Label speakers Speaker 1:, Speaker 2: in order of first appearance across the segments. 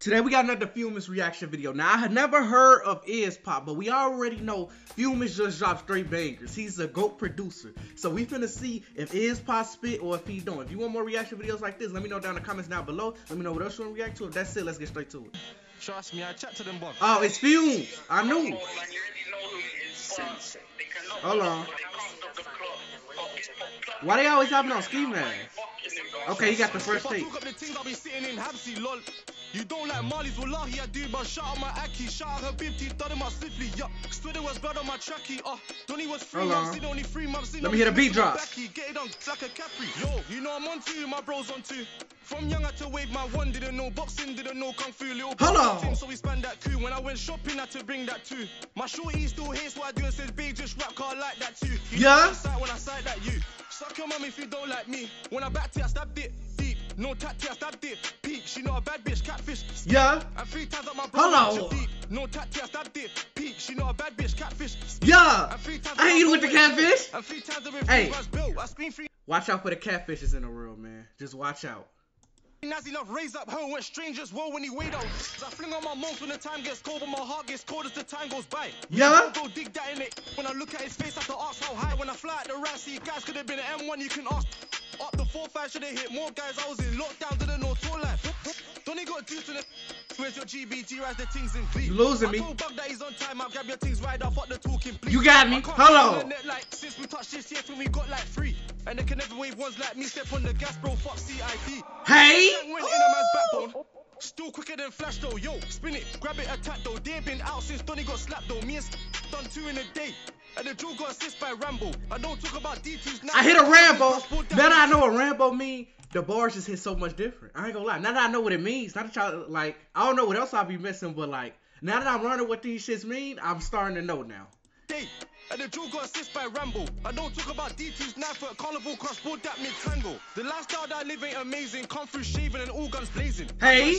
Speaker 1: Today we got another Fumez reaction video. Now I had never heard of Izzpot, but we already know Fumez just dropped straight bangers. He's a GOAT producer. So we finna see if Izzpot spit or if he don't. If you want more reaction videos like this, let me know down in the comments down below. Let me know what else you wanna react to. If that's it, let's get straight to it.
Speaker 2: Trust me, I chat to them, Bob.
Speaker 1: Oh, it's Fumez. I knew. Hold on. Why they always having on ski mask? Okay, you got the first take.
Speaker 2: You don't like Marley's Wallahi, I do, but shout out my Aki, shout out her done my swiftly, yup. Twitter was blood on my tracky, uh, Donny was months
Speaker 1: on.
Speaker 2: in, only three months in.
Speaker 1: Let me hear the beat drop.
Speaker 2: Get it on like a Capri. Yo, you know I'm on two, my bros on two. From young I to wave my one, didn't know boxing, didn't know kung fu, little
Speaker 1: on.
Speaker 2: team, so we spanned that coup. When I went shopping, I had to bring that too. My shorty still hates what I do and says, babe, just rap, car like that too. You
Speaker 1: Yeah?
Speaker 2: know when I sight that you. Suck your mum if you don't like me. When I backed it, I stabbed it. No tactic, I stabbed it. Peak, she not a bad bitch, catfish.
Speaker 1: Yeah.
Speaker 2: And three times up my
Speaker 1: Hold on.
Speaker 2: No tactic, I stabbed it. Peak, she not a bad bitch, catfish.
Speaker 1: Yeah.
Speaker 2: And three times
Speaker 1: I
Speaker 2: up
Speaker 1: hate
Speaker 2: my
Speaker 1: you with the catfish.
Speaker 2: And three times
Speaker 1: Hey.
Speaker 2: built. I scream three.
Speaker 1: Watch out for the catfishes in the world, man. Just watch out.
Speaker 2: Nazi enough, raise up home, went strangers, well when he weighed out. I fling on my mouth when the time gets cold, but my heart gets cold as the time goes by.
Speaker 1: Yeah?
Speaker 2: Go dig that in it. When I look at his face, I have to ask how high. When I fly at the right, see guys could have been an M1, you can ask. Up the 4-5 should have hit more guys. I was in lockdown, tour life. Got to the. Where's your GBG, rise the things in?
Speaker 1: You losing me.
Speaker 2: told Bug that he's on time, I'll grab your things right off, fuck the talking, please.
Speaker 1: You got me. On.
Speaker 2: Like, since we touched this year, when we got like three. And they can never wave ones like me, step on the gas, bro, fuck CID.
Speaker 1: Hey.
Speaker 2: In a man's. Still quicker than Flash though, yo. Spin it, grab it, attack though. They been out since Donny got slapped though. Me and done two in a day. And the Joe got assist by Rambo. I don't talk about D2s now.
Speaker 1: I hit a Rambo. Now that I know what Rambo mean, the bars just hit so much different. I ain't gonna lie. Now that I know what it means, not that y'all like, I don't know what else I'll be missing, but like, now that I'm learning what these shits mean, I'm starting to know now.
Speaker 2: day. And the Joe got assist by Rambo. I don't talk about D2s now for a carnival cross board that mid tango. The lifestyle that I live ain't amazing. Come through shaving and all guns blazing.
Speaker 1: Hey.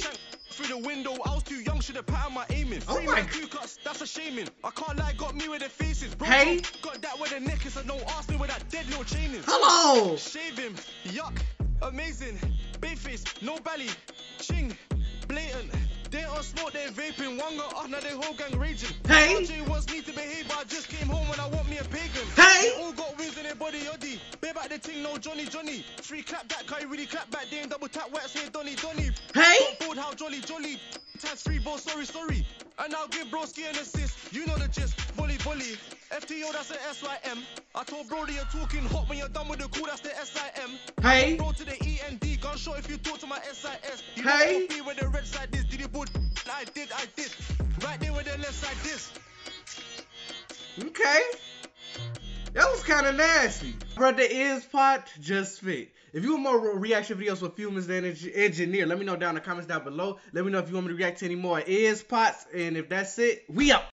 Speaker 2: I got shanked Through the window, I was too young, should have patterned my aiming.
Speaker 1: Oh
Speaker 2: Three
Speaker 1: my
Speaker 2: man cuts, that's a shaming. I can't lie, got me with the faces. Bro,
Speaker 1: Hey.
Speaker 2: got that with the necklace, and don't ask me where that dead little chain is.
Speaker 1: Hello.
Speaker 2: Shave him, yuck, amazing. Bayface, no belly, ching, blatant. They on smoke, they vaping. One got off, now they whole gang raging.
Speaker 1: Hey.
Speaker 2: RJ wants me to behave, but I just came home when I want me a pagan.
Speaker 1: Hey.
Speaker 2: They all got wings in their body, yoddy. Babe back the ting, no Johnny Johnny. Three clap that, can you really clap back? They ain't double tap, wax here, Donny Donny.
Speaker 1: Hey.
Speaker 2: Bored, how jolly jolly. Times three, bro, sorry, sorry. And I'll give broski an assist. You know the gist, volley, volley. FTO, that's a SYM. I told Brody you're talking hot when you're done with the call, that's the SIM.
Speaker 1: Hey.
Speaker 2: Bro to the END, gunshot if you talk to my SIS. You
Speaker 1: Hey.
Speaker 2: know where the red side is. Did you put? I did, I did. Right there where the left side is.
Speaker 1: Okay. That was kind of nasty. Brother Izzpot just fit. If you want more reaction videos with Fumez than Engineer, let me know down in the comments down below. Let me know if you want me to react to any more Izzpots. And if that's it, we out.